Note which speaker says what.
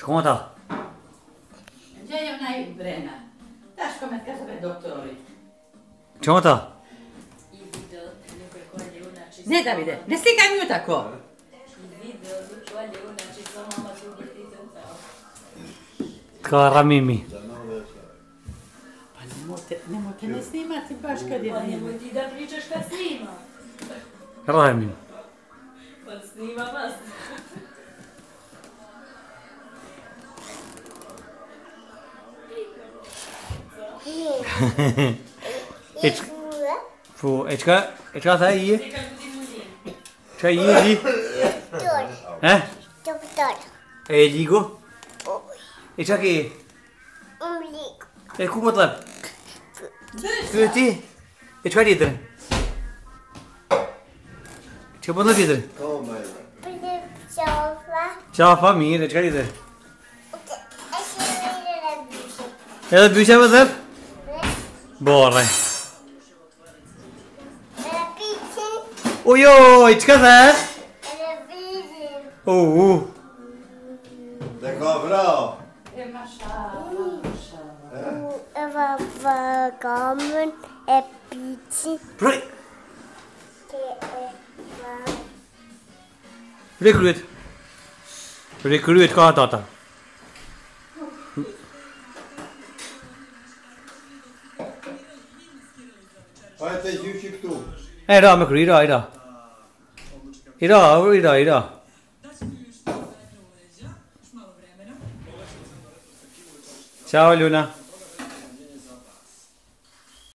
Speaker 1: Škoda.
Speaker 2: Gdje je onaj Brena? Daško me kada zove doktori.
Speaker 1: Škoda.
Speaker 3: Ne, da vide, ne
Speaker 2: slikaj mi ju tako.
Speaker 1: Kara Mimi.
Speaker 2: Pa nemojte, nemojte ne snimati baš kad je Pa nemoj
Speaker 3: ti da pričaš kad snima.
Speaker 1: Kara Mimi.
Speaker 3: Pa snima,
Speaker 4: it's
Speaker 1: for it's got it's got that year. Try easy. Huh? Hey, Ligo. It's okay.
Speaker 4: Umbiligo.
Speaker 1: Hey, cool what lab. Pretty. It's ready then. Bora. Oj, oj, ska där? Oh.
Speaker 4: Det
Speaker 5: går bra.
Speaker 4: Vad gammal är pizza?
Speaker 1: Rekrut. Rekrut kaatata.
Speaker 5: Այդ է յուշիկտու։
Speaker 1: Այդ ա մկրի դա այդ ա։ Իրա, իրա, իրա։ Ciao Luna.